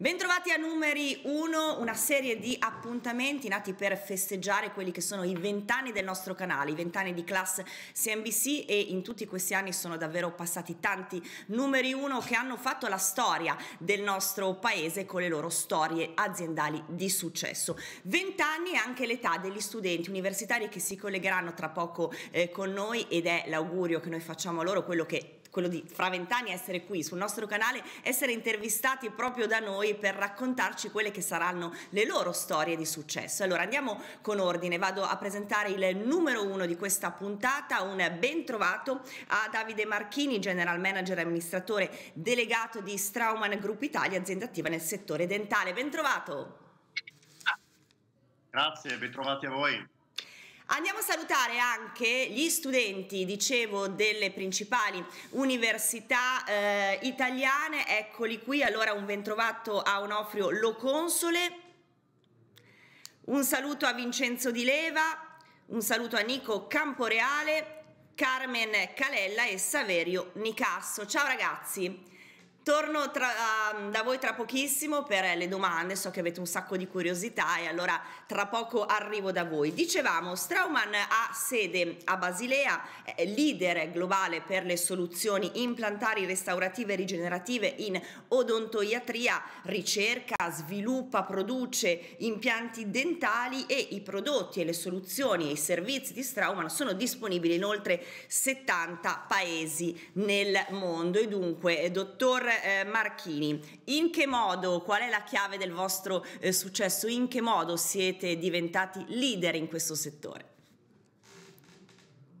Bentrovati a numeri 1, una serie di appuntamenti nati per festeggiare quelli che sono i vent'anni del nostro canale, i vent'anni di class CNBC e in tutti questi anni sono davvero passati tanti numeri 1 che hanno fatto la storia del nostro paese con le loro storie aziendali di successo. Vent'anni è anche l'età degli studenti universitari che si collegheranno tra poco eh, con noi ed è l'augurio che noi facciamo a loro, quello che quello di fra vent'anni essere qui sul nostro canale, essere intervistati proprio da noi per raccontarci quelle che saranno le loro storie di successo. Allora andiamo con ordine, vado a presentare il numero uno di questa puntata, un ben trovato a Davide Marchini, General Manager e amministratore delegato di Strauman Group Italia, azienda attiva nel settore dentale. Ben trovato! Grazie, ben trovati a voi. Andiamo a salutare anche gli studenti, dicevo, delle principali università eh, italiane. Eccoli qui, allora un bentrovato a Onofrio Lo Console. Un saluto a Vincenzo Di Leva, un saluto a Nico Camporeale, Carmen Calella e Saverio Nicasso. Ciao ragazzi! Torno tra, uh, da voi tra pochissimo per le domande, so che avete un sacco di curiosità e allora tra poco arrivo da voi. Dicevamo, Strauman ha sede a Basilea, leader globale per le soluzioni implantari, restaurative e rigenerative in odontoiatria, ricerca, sviluppa, produce impianti dentali e i prodotti e le soluzioni e i servizi di Strauman sono disponibili in oltre 70 paesi nel mondo e dunque, dottor eh, Marchini, in che modo, qual è la chiave del vostro eh, successo? In che modo siete diventati leader in questo settore?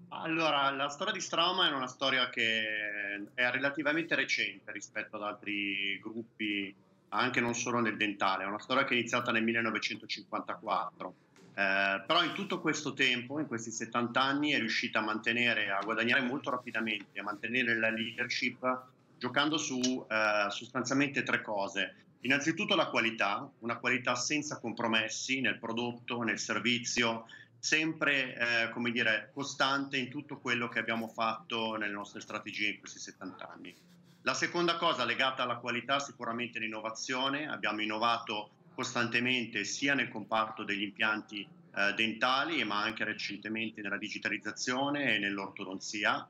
Allora, la storia di Strauma è una storia che è relativamente recente rispetto ad altri gruppi, anche non solo nel dentale, è una storia che è iniziata nel 1954. Eh, però in tutto questo tempo, in questi 70 anni, è riuscita a mantenere, a guadagnare molto rapidamente, a mantenere la leadership giocando su eh, sostanzialmente tre cose. Innanzitutto la qualità, una qualità senza compromessi nel prodotto, nel servizio, sempre eh, come dire, costante in tutto quello che abbiamo fatto nelle nostre strategie in questi 70 anni. La seconda cosa legata alla qualità sicuramente l'innovazione, abbiamo innovato costantemente sia nel comparto degli impianti eh, dentali ma anche recentemente nella digitalizzazione e nell'ortodonzia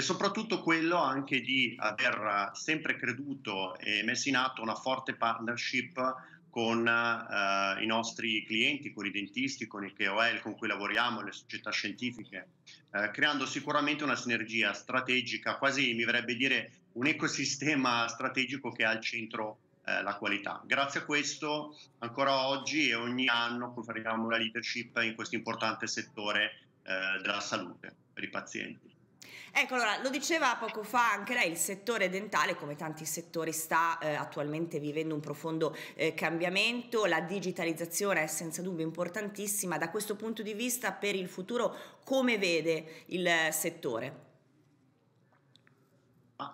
e soprattutto quello anche di aver sempre creduto e messo in atto una forte partnership con uh, i nostri clienti, con i dentisti, con i KOL con cui lavoriamo, le società scientifiche, uh, creando sicuramente una sinergia strategica, quasi mi verrebbe dire un ecosistema strategico che ha al centro uh, la qualità. Grazie a questo ancora oggi e ogni anno confermiamo la leadership in questo importante settore della salute per i pazienti. Ecco, allora, lo diceva poco fa anche lei, il settore dentale, come tanti settori, sta eh, attualmente vivendo un profondo eh, cambiamento, la digitalizzazione è senza dubbio importantissima, da questo punto di vista per il futuro come vede il settore?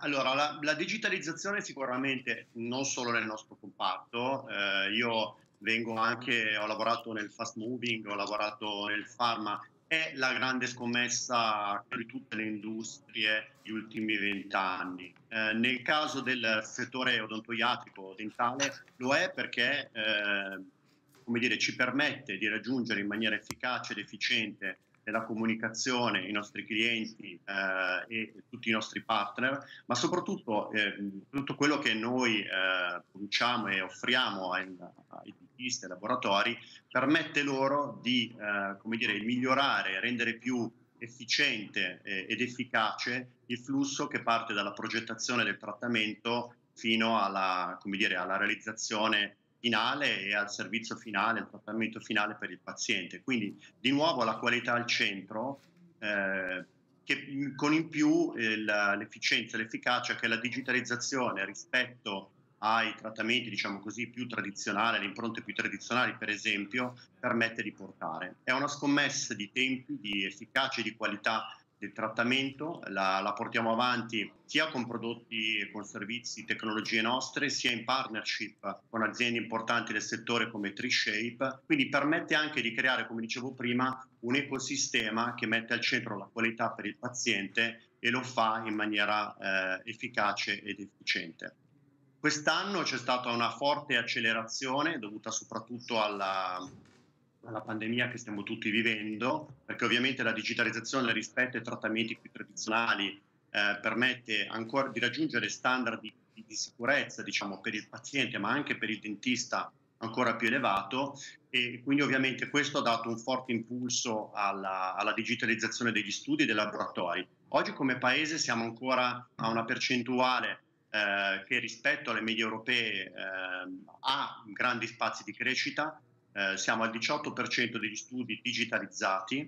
Allora, la, la digitalizzazione sicuramente non solo nel nostro comparto, eh, io vengo anche, ho lavorato nel fast moving, ho lavorato nel pharma è la grande scommessa di tutte le industrie negli ultimi vent'anni. Eh, nel caso del settore odontoiatrico dentale lo è perché eh, come dire, ci permette di raggiungere in maniera efficace ed efficiente nella comunicazione i nostri clienti eh, e tutti i nostri partner, ma soprattutto eh, tutto quello che noi eh, produciamo e offriamo ai, ai ai laboratori, permette loro di eh, dire, migliorare, rendere più efficiente eh, ed efficace il flusso che parte dalla progettazione del trattamento fino alla, dire, alla realizzazione finale e al servizio finale, al trattamento finale per il paziente. Quindi di nuovo la qualità al centro, eh, che, con in più eh, l'efficienza e l'efficacia che la digitalizzazione rispetto ai trattamenti, diciamo così, più tradizionali, alle impronte più tradizionali, per esempio, permette di portare. È una scommessa di tempi, di efficacia e di qualità del trattamento, la, la, portiamo avanti sia con prodotti e con servizi, tecnologie nostre, sia in partnership con aziende importanti del settore come TreeShape, quindi permette anche di creare, come dicevo prima, un ecosistema che mette al centro la qualità per il paziente e lo fa in maniera eh, efficace ed efficiente. Quest'anno c'è stata una forte accelerazione dovuta soprattutto alla, alla pandemia che stiamo tutti vivendo, perché ovviamente la digitalizzazione rispetto ai trattamenti più tradizionali eh, permette ancora di raggiungere standard di, di, sicurezza diciamo, per il paziente, ma anche per il dentista ancora più elevato e quindi ovviamente questo ha dato un forte impulso alla, alla digitalizzazione degli studi e dei laboratori. Oggi come paese siamo ancora a una percentuale eh, che rispetto alle medie europee eh, ha grandi spazi di crescita, eh, siamo al 18% degli studi digitalizzati,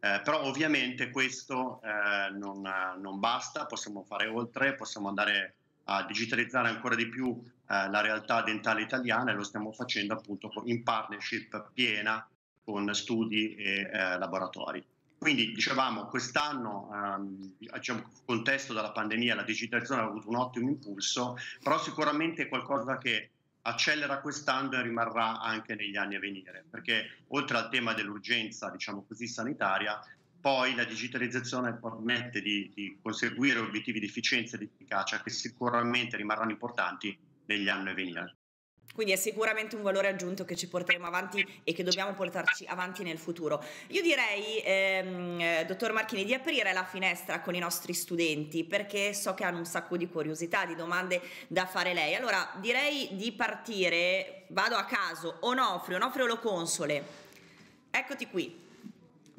eh, però ovviamente questo eh, non, non, basta, possiamo fare oltre, possiamo andare a digitalizzare ancora di più la realtà dentale italiana e lo stiamo facendo appunto in partnership piena con studi e laboratori. Quindi dicevamo, quest'anno, ehm, diciamo, contesto della pandemia, la digitalizzazione ha avuto un ottimo impulso, però sicuramente è qualcosa che accelera quest'anno e rimarrà anche negli anni a venire, perché oltre al tema dell'urgenza, diciamo così, sanitaria, poi la digitalizzazione permette di, di conseguire obiettivi di efficienza e di efficacia che sicuramente rimarranno importanti negli anni a venire. Quindi è sicuramente un valore aggiunto che ci porteremo avanti e che dobbiamo portarci avanti nel futuro. Io direi, ehm, dottor Marchini, di aprire la finestra con i nostri studenti perché so che hanno un sacco di curiosità, di domande da fare lei. Allora direi di partire, vado a caso, Onofrio, Onofrio Lo Console. Eccoti qui.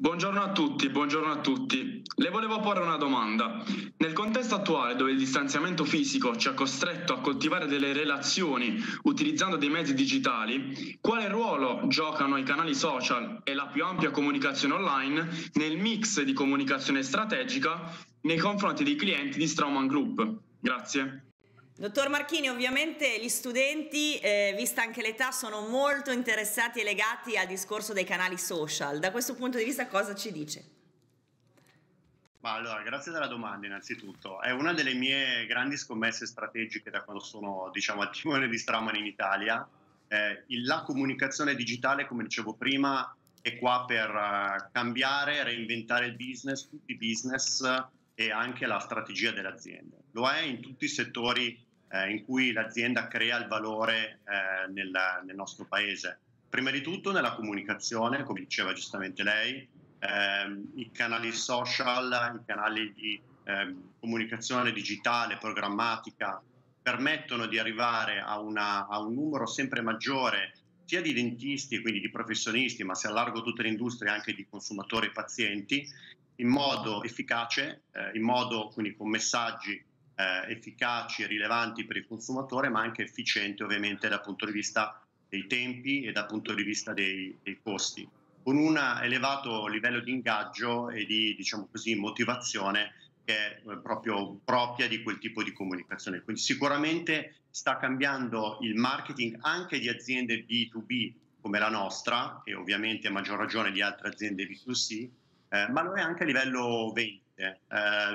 Buongiorno a tutti, buongiorno a tutti. Le volevo porre una domanda. Nel contesto attuale dove il distanziamento fisico ci ha costretto a coltivare delle relazioni utilizzando dei mezzi digitali, quale ruolo giocano i canali social e la più ampia comunicazione online nel mix di comunicazione strategica nei confronti dei clienti di Strauman Group? Grazie. Dottor Marchini, ovviamente gli studenti, eh, vista anche l'età, sono molto interessati e legati al discorso dei canali social. Da questo punto di vista cosa ci dice? Ma allora, grazie della domanda innanzitutto. È una delle mie grandi scommesse strategiche da quando sono diciamo, al timone di Straman in Italia. Eh, la comunicazione digitale, come dicevo prima, è qua per uh, cambiare, reinventare il business, tutti i business e anche la strategia delle aziende. Lo è in tutti i settori eh, in cui l'azienda crea il valore eh, nel, nel, nostro paese. Prima di tutto nella comunicazione, come diceva giustamente lei, ehm, i canali social, i canali di eh, comunicazione digitale, programmatica, permettono di arrivare a, una, a un numero sempre maggiore sia di dentisti, quindi di professionisti, ma se allargo tutta l'industria anche di consumatori e pazienti, in modo efficace, eh, in modo quindi con messaggi eh, efficaci e rilevanti per il consumatore, ma anche efficienti ovviamente dal punto di vista dei tempi e dal punto di vista dei, dei costi, con un elevato livello di ingaggio e di diciamo così, motivazione che è eh, proprio propria di quel tipo di comunicazione. Quindi sicuramente sta cambiando il marketing anche di aziende B2B come la nostra e ovviamente a maggior ragione di altre aziende B2C, eh, ma lo è anche a livello vendite. Eh,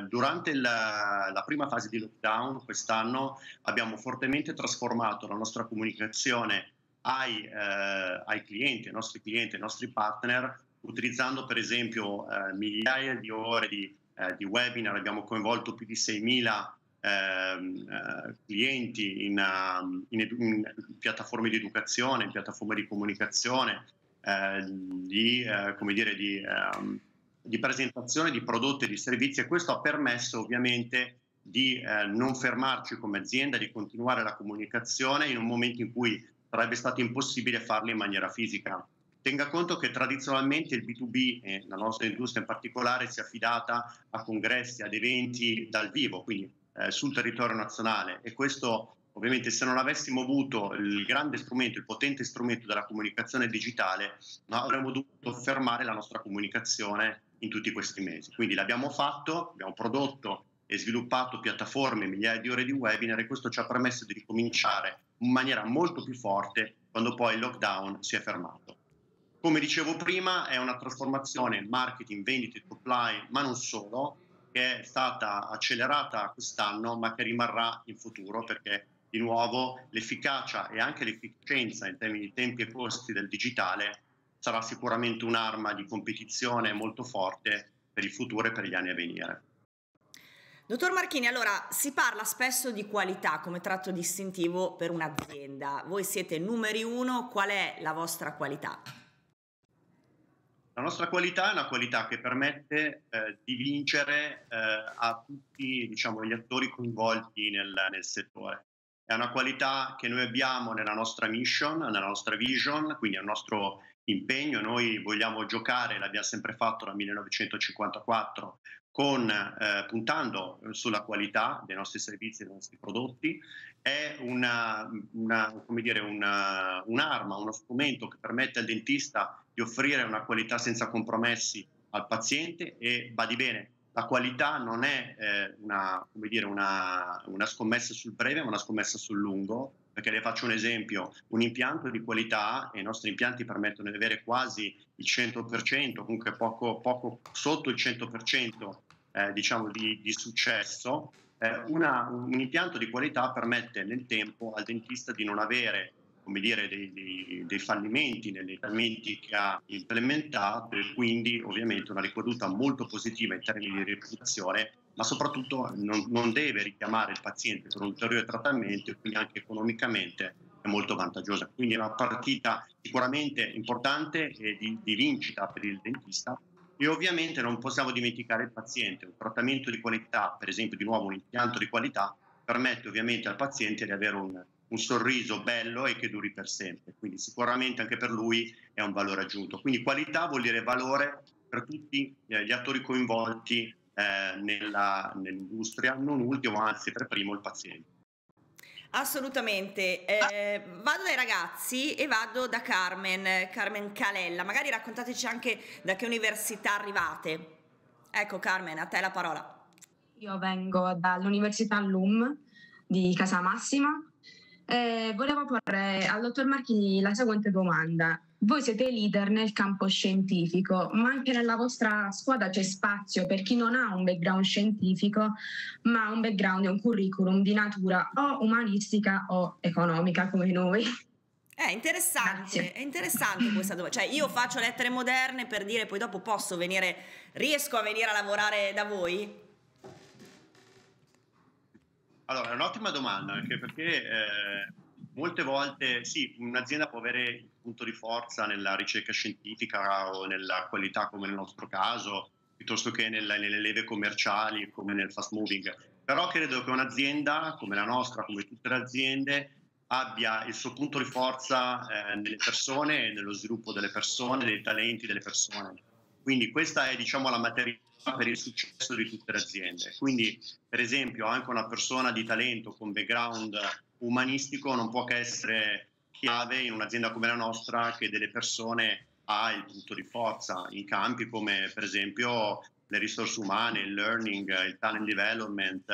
durante la, la, prima fase di lockdown quest'anno abbiamo fortemente trasformato la nostra comunicazione ai, eh, ai clienti, ai nostri clienti, ai nostri partner, utilizzando per esempio eh, migliaia di ore di, eh, di, webinar, abbiamo coinvolto più di 6.000 ehm, eh, clienti in, um, in, in, piattaforme di educazione, in piattaforme di comunicazione, di, come dire, di um, di presentazione di prodotti e di servizi e questo ha permesso ovviamente di eh, non fermarci come azienda, di continuare la comunicazione in un momento in cui sarebbe stato impossibile farlo in maniera fisica. Tenga conto che tradizionalmente il B2B e la nostra industria in particolare si è affidata a congressi, ad eventi dal vivo, quindi eh, sul territorio nazionale e questo ovviamente se non avessimo avuto il grande strumento, il potente strumento della comunicazione digitale, avremmo dovuto fermare la nostra comunicazione in tutti questi mesi. Quindi l'abbiamo fatto, abbiamo prodotto e sviluppato piattaforme, migliaia di ore di webinar e questo ci ha permesso di ricominciare in maniera molto più forte quando poi il lockdown si è fermato. Come dicevo prima, è una trasformazione marketing, vendite, supply, ma non solo, che è stata accelerata quest'anno, ma che rimarrà in futuro perché di nuovo l'efficacia e anche l'efficienza in termini di tempi e costi del digitale sarà sicuramente un'arma di competizione molto forte per il futuro e per gli anni a venire. Dottor Marchini, allora si parla spesso di qualità come tratto distintivo per un'azienda. Voi siete numeri uno, qual è la vostra qualità? La nostra qualità è una qualità che permette eh, di vincere eh, a tutti diciamo, gli attori coinvolti nel, nel settore. È una qualità che noi abbiamo nella nostra mission, nella nostra vision, quindi è nostro impegno. Noi vogliamo giocare, l'abbiamo sempre fatto dal 1954, con, eh, puntando sulla qualità dei nostri servizi dei nostri prodotti, è una, una, dire, una, un'arma, uno strumento che permette al dentista di offrire una qualità senza compromessi al paziente e, badi bene, la qualità non è eh, una, dire, una, una scommessa sul breve, ma una scommessa sul lungo, perché le faccio un esempio, un impianto di qualità, e i nostri impianti permettono di avere quasi il 100%, comunque poco, poco sotto il 100% eh, diciamo di, di successo, eh, una, un impianto di qualità permette nel tempo al dentista di non avere come dire, dei, dei, dei, fallimenti negli trattamenti che ha implementato e quindi ovviamente una ricaduta molto positiva in termini di reputazione, ma soprattutto non, non deve richiamare il paziente per un ulteriore trattamento e quindi anche economicamente è molto vantaggiosa. Quindi è una partita sicuramente importante e di, di vincita per il dentista e ovviamente non possiamo dimenticare il paziente. Un trattamento di qualità, per esempio di nuovo un impianto di qualità, permette ovviamente al paziente di avere un, un sorriso bello e che duri per sempre. Quindi sicuramente anche per lui è un valore aggiunto. Quindi qualità vuol dire valore per tutti eh, gli attori coinvolti eh, nella, nell'industria, non ultimo, anzi per primo il paziente. Assolutamente. Eh, vado dai ragazzi e vado da Carmen, Carmen Calella. Magari raccontateci anche da che università arrivate. Ecco Carmen, a te la parola. Io vengo dall'Università LUM di Casa Massima eh, volevo porre al dottor Marchini la seguente domanda. Voi siete leader nel campo scientifico, ma anche nella vostra squadra c'è spazio per chi non ha un background scientifico, ma ha un background e un curriculum di natura o umanistica o economica come noi. È interessante, è interessante questa domanda. Cioè, io faccio lettere moderne per dire poi dopo posso venire, riesco a venire a lavorare da voi? Allora, è un'ottima domanda, anche perché eh, molte volte sì, un'azienda può avere il punto di forza nella ricerca scientifica o nella qualità, come nel nostro caso, piuttosto che nella, nelle leve commerciali, come nel fast moving. Però credo che un'azienda come la nostra, come tutte le aziende, abbia il suo punto di forza eh, nelle persone, nello sviluppo delle persone, dei talenti delle persone. Quindi questa è diciamo la materia per il successo di tutte le aziende. Quindi, per esempio, anche una persona di talento con background umanistico non può che essere chiave in un'azienda come la nostra che delle persone ha il punto di forza in campi come per esempio le risorse umane, il learning, il talent development,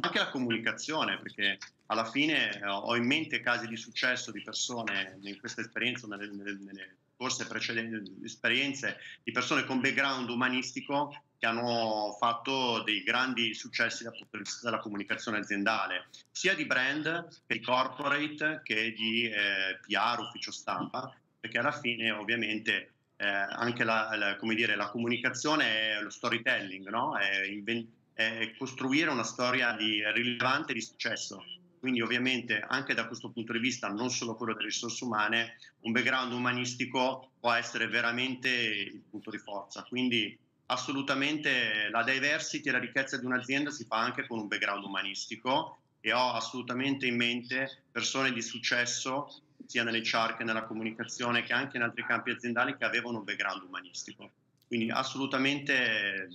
anche la comunicazione, perché alla fine ho in mente casi di successo di persone in questa esperienza, nelle, nelle, nelle scorse precedenti esperienze, di persone con background umanistico che hanno fatto dei grandi successi dal punto di vista della comunicazione aziendale, sia di brand che di corporate che di eh, PR, ufficio stampa, perché alla fine ovviamente eh, anche la, la, dire, la, comunicazione è lo storytelling, no? è, invent- è, costruire una storia di, rilevante di successo. Quindi ovviamente anche da questo punto di vista, non solo quello delle risorse umane, un background umanistico può essere veramente il punto di forza. Quindi assolutamente la diversity e la ricchezza di un'azienda si fa anche con un background umanistico e ho assolutamente in mente persone di successo sia nelle char che nella comunicazione che anche in altri campi aziendali che avevano un background umanistico. Quindi assolutamente,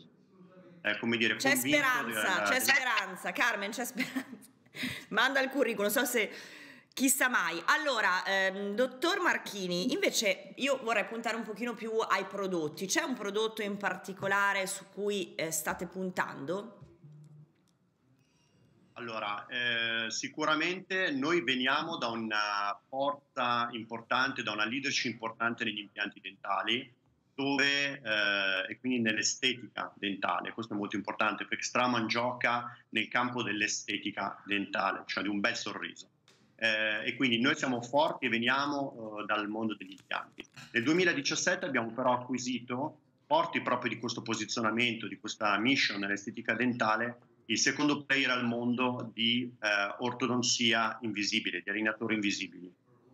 eh, come dire, c'è speranza, di, c'è speranza, Carmen, c'è speranza. Manda il curriculum, so se Chissà mai. Allora, ehm, dottor Marchini, invece io vorrei puntare un pochino più ai prodotti. C'è un prodotto in particolare su cui eh, state puntando? Allora, eh, sicuramente noi veniamo da una porta importante, da una leadership importante negli impianti dentali, dove, eh, e quindi nell'estetica dentale. Questo è molto importante perché Straman gioca nel campo dell'estetica dentale, cioè di un bel sorriso eh, e quindi noi siamo forti e veniamo eh, dal mondo degli impianti. Nel 2017 abbiamo però acquisito, forti proprio di questo posizionamento, di questa mission nell'estetica dentale, il secondo player al mondo di eh, ortodonsia invisibile, di allineatori invisibili,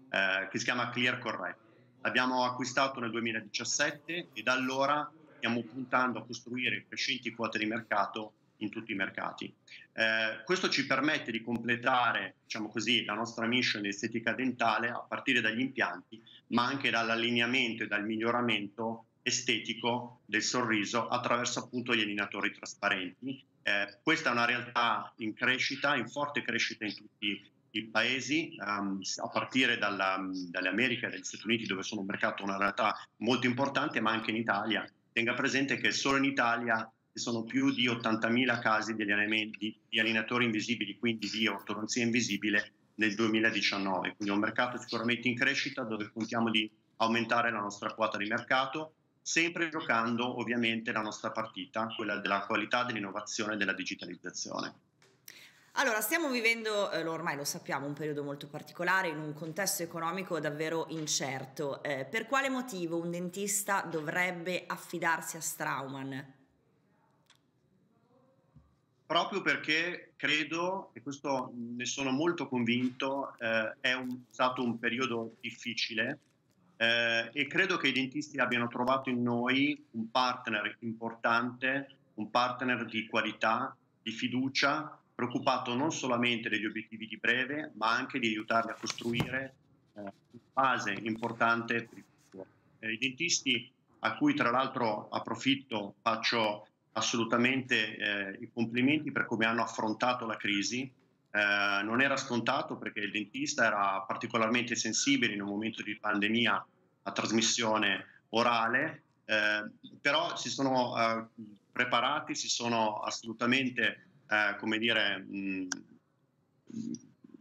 eh, che si chiama Clear Correct. L'abbiamo acquistato nel 2017 e da allora stiamo puntando a costruire crescenti quote di mercato in tutti i mercati. Eh, questo ci permette di completare, diciamo così, la nostra mission di estetica dentale a partire dagli impianti, ma anche dall'allineamento e dal miglioramento estetico del sorriso attraverso appunto gli allineatori trasparenti. Eh, questa è una realtà in crescita, in forte crescita in tutti i paesi, um, a partire dalla, dalle Americhe dagli Stati Uniti, dove sono un mercato, una realtà molto importante, ma anche in Italia. Tenga presente che solo in Italia sono più di 80.000 casi di, allineatori invisibili, quindi di ortodonzia invisibile nel 2019. Quindi è un mercato sicuramente in crescita dove contiamo di aumentare la nostra quota di mercato, sempre giocando ovviamente la nostra partita, quella della qualità, dell'innovazione e della digitalizzazione. Allora, stiamo vivendo, eh, ormai lo sappiamo, un periodo molto particolare in un contesto economico davvero incerto. Eh, per quale motivo un dentista dovrebbe affidarsi a Strauman? Proprio perché credo, e questo ne sono molto convinto, eh, è un, stato un periodo difficile eh, e credo che i dentisti abbiano trovato in noi un partner importante, un partner di qualità, di fiducia preoccupato non solamente degli obiettivi di breve, ma anche di aiutarli a costruire eh, una base importante per il futuro. Eh, I dentisti, a cui tra l'altro approfitto, faccio assolutamente eh, i complimenti per come hanno affrontato la crisi. Eh, non era scontato perché il dentista era particolarmente sensibile in un momento di pandemia a trasmissione orale, eh, però si sono eh, preparati, si sono assolutamente eh, come dire, mh,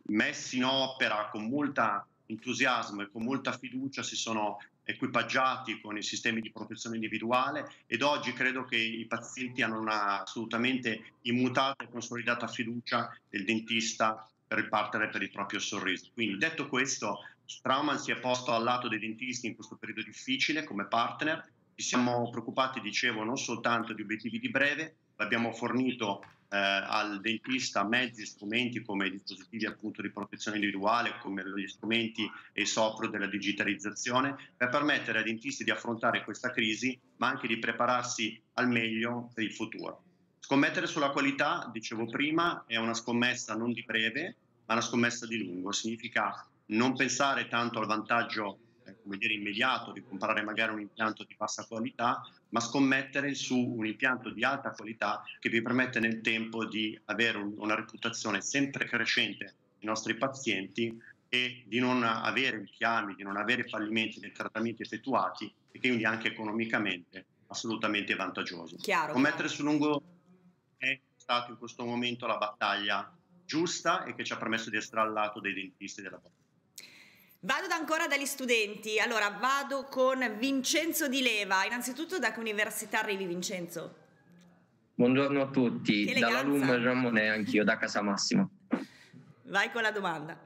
messi in opera con molta entusiasmo e con molta fiducia, si sono equipaggiati con i sistemi di protezione individuale ed oggi credo che i pazienti hanno una assolutamente immutata e consolidata fiducia del dentista per il partner per il proprio sorriso. Quindi detto questo, Strauman si è posto al lato dei dentisti in questo periodo difficile come partner, ci siamo preoccupati, dicevo, non soltanto di obiettivi di breve, abbiamo fornito al dentista mezzi e strumenti come i dispositivi appunto di protezione individuale, come gli strumenti e software della digitalizzazione, per permettere ai dentisti di affrontare questa crisi, ma anche di prepararsi al meglio per il futuro. Scommettere sulla qualità, dicevo prima, è una scommessa non di breve, ma una scommessa di lungo. Significa non pensare tanto al vantaggio eh, come dire, immediato di comprare magari un impianto di bassa qualità, ma scommettere su un impianto di alta qualità che vi permette nel tempo di avere un, una reputazione sempre crescente dei nostri pazienti e di non avere richiami, di non avere fallimenti nei trattamenti effettuati e quindi anche economicamente assolutamente vantaggioso. Chiaro, Scommettere su lungo è stato in questo momento la battaglia giusta e che ci ha permesso di essere al lato dei dentisti della battaglia. Vado ancora dagli studenti, allora vado con Vincenzo Di Leva. Innanzitutto da che università arrivi Vincenzo? Buongiorno a tutti, dalla LUM Jean Monnet, anch'io da Casa Massima. Vai con la domanda.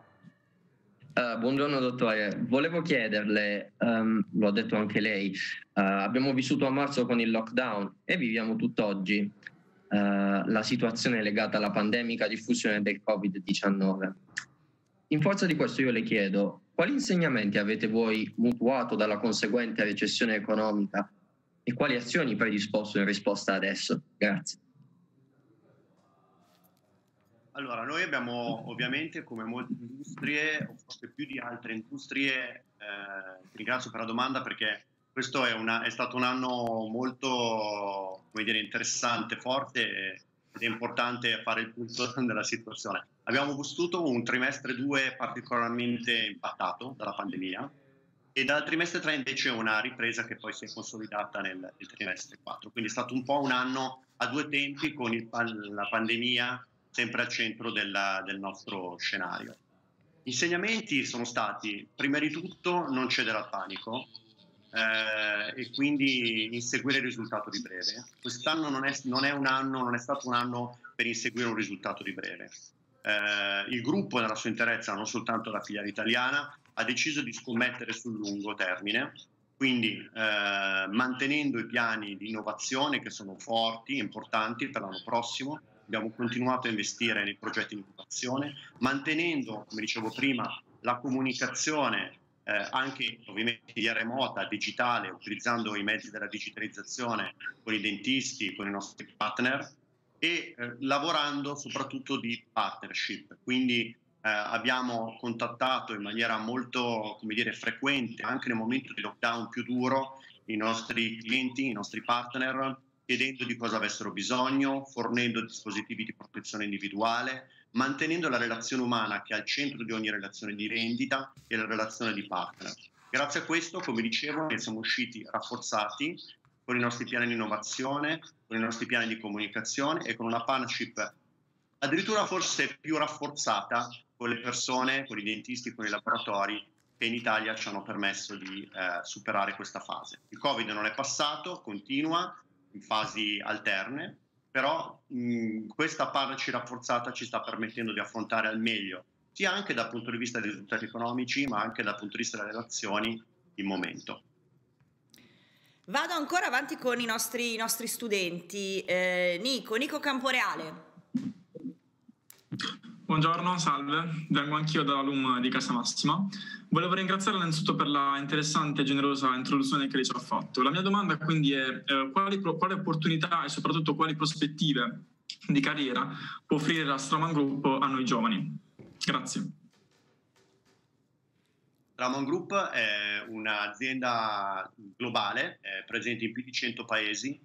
Uh, buongiorno dottore, volevo chiederle, um, lo ha detto anche lei, uh, abbiamo vissuto a marzo con il lockdown e viviamo tutt'oggi uh, la situazione legata alla pandemica diffusione del Covid-19. In forza di questo io le chiedo, quali insegnamenti avete voi mutuato dalla conseguente recessione economica e quali azioni predisposto in risposta adesso? Grazie. Allora, noi abbiamo ovviamente, come molte industrie, o forse più di altre industrie, eh, ti ringrazio per la domanda perché questo è, una, è stato un anno molto dire, interessante, forte ed è importante fare il punto della situazione. Abbiamo vissuto un trimestre 2 particolarmente impattato dalla pandemia e dal trimestre 3 invece una ripresa che poi si è consolidata nel, nel trimestre 4. Quindi è stato un po' un anno a due tempi con il, la pandemia sempre al centro della, del nostro scenario. Gli insegnamenti sono stati, prima di tutto, non cedere al panico, eh, e quindi inseguire il risultato di breve. Quest'anno non è, non è, anno, non è stato un anno per inseguire un risultato di breve. Eh, il gruppo nella sua interezza, non soltanto la filiale italiana, ha deciso di scommettere sul lungo termine, quindi eh, mantenendo i piani di innovazione che sono forti, importanti per l'anno prossimo, abbiamo continuato a investire nei progetti di innovazione, mantenendo, come dicevo prima, la comunicazione eh, anche ovviamente via remota, digitale, utilizzando i mezzi della digitalizzazione con i dentisti, con i nostri partner e eh, lavorando soprattutto di partnership. Quindi eh, abbiamo contattato in maniera molto dire, frequente, anche nel momento di lockdown più duro, i nostri clienti, i nostri partner, chiedendo di cosa avessero bisogno, fornendo dispositivi di protezione individuale, mantenendo la relazione umana che è al centro di ogni relazione di rendita e la relazione di partner. Grazie a questo, come dicevo, ne siamo usciti rafforzati con i nostri piani di innovazione, con i nostri piani di comunicazione e con una partnership addirittura forse più rafforzata con le persone, con i dentisti, con i laboratori che in Italia ci hanno permesso di eh, superare questa fase. Il Covid non è passato, continua in fasi alterne, però mh, questa partnership rafforzata ci sta permettendo di affrontare al meglio, sia anche dal punto di vista dei risultati economici, ma anche dal punto di vista delle relazioni, il momento. Vado ancora avanti con i nostri, i nostri studenti. Eh, Nico, Nico Camporeale. Buongiorno, salve. Vengo anch'io dall'alum di Casa Massima. Volevo ringraziarla innanzitutto per la interessante e generosa introduzione che lei ci ha fatto. La mia domanda quindi è eh, quali, quali, opportunità e soprattutto quali prospettive di carriera può offrire la Stroman Group a noi giovani? Grazie. Stroman Group è un'azienda globale, presente in più di 100 paesi,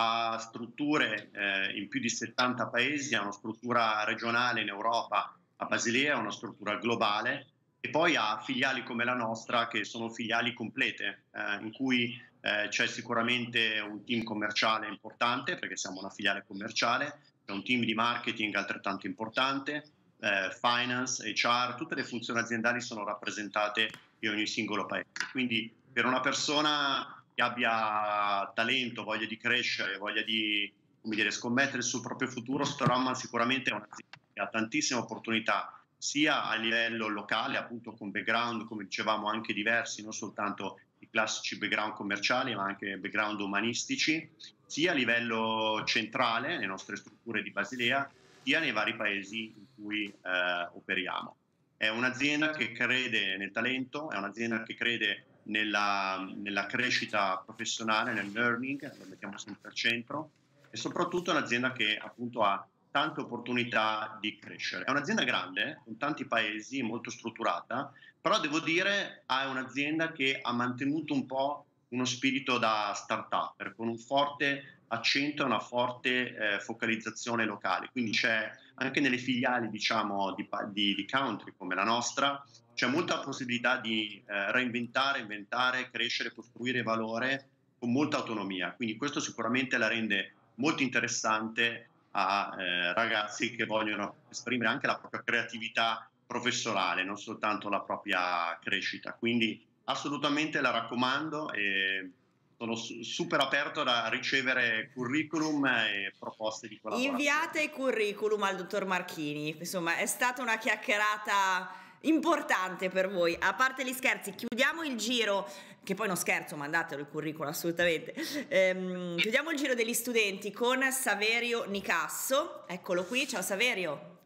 ha strutture eh, in più di 70 paesi, ha una struttura regionale in Europa, a Basilea, una struttura globale e poi ha filiali come la nostra che sono filiali complete, eh, in cui eh, c'è sicuramente un team commerciale importante perché siamo una filiale commerciale, c'è un team di marketing altrettanto importante, eh, finance, HR, tutte le funzioni aziendali sono rappresentate in ogni singolo paese. Quindi per una persona che abbia talento, voglia di crescere, voglia di dire, scommettere sul proprio futuro, Storama sicuramente è un'azienda che ha tantissime opportunità sia a livello locale, appunto con background, come dicevamo, anche diversi, non soltanto i classici background commerciali, ma anche background umanistici, sia a livello centrale, nelle nostre strutture di Basilea, sia nei vari paesi in cui eh, operiamo. È un'azienda che crede nel talento, è un'azienda che crede nella, nella crescita professionale, nel learning, lo mettiamo sempre al centro, e soprattutto è un'azienda che appunto ha tante opportunità di crescere. È un'azienda grande, con tanti paesi, molto strutturata, però devo dire è un'azienda che ha mantenuto un po' uno spirito da start-up, con un forte accento e una forte eh, focalizzazione locale. Quindi c'è anche nelle filiali diciamo, di, di, di, country come la nostra, c'è molta possibilità di eh, reinventare, inventare, crescere, costruire valore con molta autonomia. Quindi questo sicuramente la rende molto interessante a eh, ragazzi che vogliono esprimere anche la propria creatività professionale, non soltanto la propria crescita. Quindi assolutamente la raccomando e sono super aperto a ricevere curriculum e proposte di collaborazione. Inviate i curriculum al dottor Marchini, insomma è stata una chiacchierata importante per voi. A parte gli scherzi, chiudiamo il giro, che poi non scherzo, mandatelo il curriculum assolutamente. Ehm, chiudiamo il giro degli studenti con Saverio Nicasso. Eccolo qui, ciao Saverio.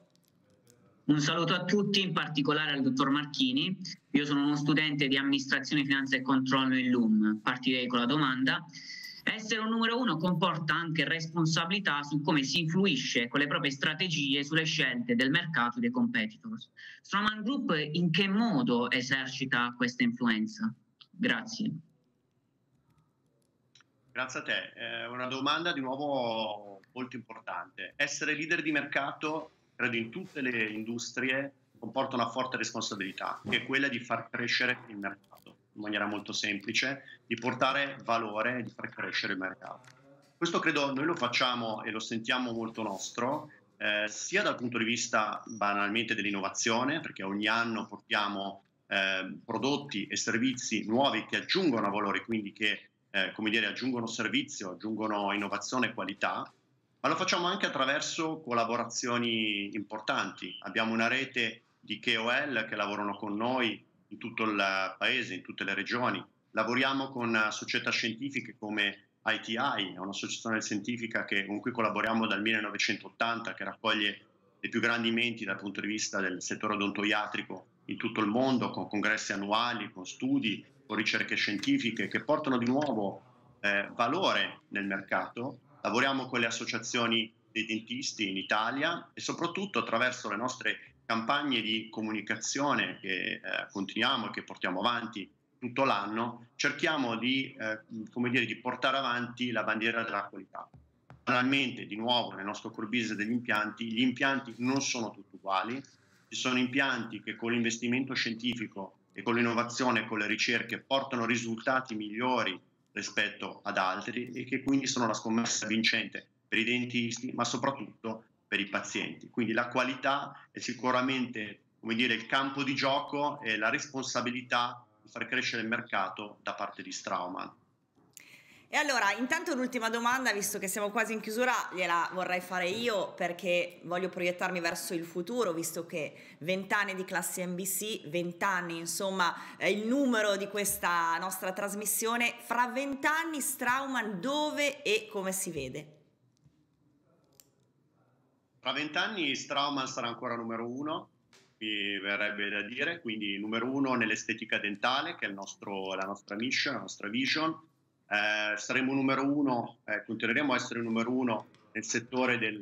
Un saluto a tutti, in particolare al dottor Marchini. Io sono uno studente di amministrazione, finanza e controllo in LUM. Partirei con la domanda. Essere un numero uno comporta anche responsabilità su come si influisce con le proprie strategie sulle scelte del mercato dei competitors. Stroman Group in che modo esercita questa influenza? Grazie. Grazie a te. È una domanda di nuovo molto importante. Essere leader di mercato, credo in tutte le industrie, comporta una forte responsabilità, che è quella di far crescere il mercato in maniera molto semplice, di portare valore e di far crescere il mercato. Questo credo noi lo facciamo e lo sentiamo molto nostro, eh, sia dal punto di vista banalmente dell'innovazione, perché ogni anno portiamo eh, prodotti e servizi nuovi che aggiungono valore, quindi che eh, come dire, aggiungono servizio, aggiungono innovazione e qualità, ma lo facciamo anche attraverso collaborazioni importanti. Abbiamo una rete di KOL che lavorano con noi in tutto il paese, in tutte le regioni. Lavoriamo con società scientifiche come ITI, è un'associazione scientifica che, con cui collaboriamo dal 1980, che raccoglie le più grandi menti dal punto di vista del settore odontoiatrico in tutto il mondo, con congressi annuali, con studi, con ricerche scientifiche che portano di nuovo eh, valore nel mercato. Lavoriamo con le associazioni dei dentisti in Italia e soprattutto attraverso le nostre campagne di comunicazione che eh, continuiamo e che portiamo avanti tutto l'anno, cerchiamo di, eh, dire, di portare avanti la bandiera della qualità. Banalmente, di nuovo, nel nostro core business degli impianti, gli impianti non sono tutti uguali, ci sono impianti che con l'investimento scientifico e con l'innovazione e con le ricerche portano risultati migliori rispetto ad altri e che quindi sono la scommessa vincente per i dentisti, ma soprattutto per i pazienti. Quindi la qualità è sicuramente come dire, il campo di gioco e la responsabilità di far crescere il mercato da parte di Strauman. E allora, intanto l'ultima domanda, visto che siamo quasi in chiusura, gliela vorrei fare io perché voglio proiettarmi verso il futuro, visto che 20 anni di classe NBC, 20 anni, insomma, è il numero di questa nostra trasmissione. Fra 20 anni Strauman dove e come si vede? Fra 20 anni Strauman sarà ancora numero uno, mi verrebbe da dire, quindi numero uno nell'estetica dentale, che è nostro, la nostra mission, la nostra vision eh, saremo numero uno, eh, continueremo a essere numero uno nel settore del,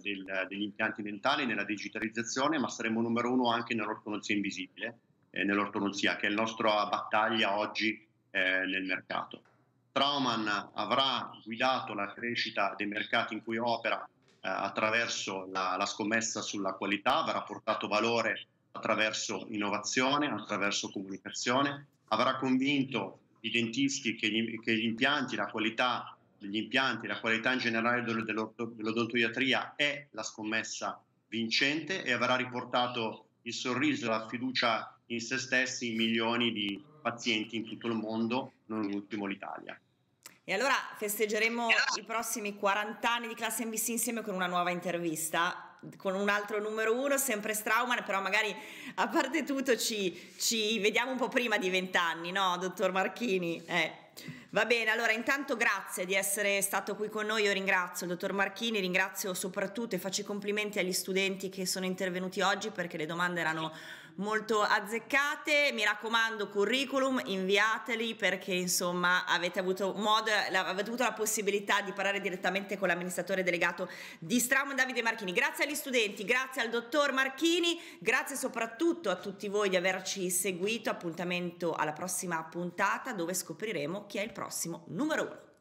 del, degli impianti dentali, nella digitalizzazione, ma saremo numero uno anche nell'ortodonzia invisibile, eh, nell'ortodonzia, che è la nostra battaglia oggi eh, nel mercato. Trauman avrà guidato la crescita dei mercati in cui opera attraverso la, la scommessa sulla qualità, avrà portato valore attraverso innovazione, attraverso comunicazione, avrà convinto i dentisti che gli, che gli impianti, la qualità degli impianti, la qualità in generale dell'odontoiatria è la scommessa vincente e avrà riportato il sorriso e la fiducia in se stessi in milioni di pazienti in tutto il mondo, non ultimo l'Italia. E allora festeggeremo i prossimi 40 anni di classe NBC insieme con una nuova intervista con un altro numero uno, sempre Strauman, però magari a parte tutto ci, ci vediamo un po' prima di vent'anni, no, dottor Marchini? Eh. Va bene, allora intanto grazie di essere stato qui con noi, io ringrazio il dottor Marchini, ringrazio soprattutto e faccio i complimenti agli studenti che sono intervenuti oggi perché le domande erano molto azzeccate. Mi raccomando, curriculum, inviateli perché insomma avete avuto modo, avete avuto la possibilità di parlare direttamente con l'amministratore delegato di Straum Davide Marchini. Grazie agli studenti, grazie al dottor Marchini, grazie soprattutto a tutti voi di averci seguito. Appuntamento alla prossima puntata dove scopriremo chi è il prossimo numero uno.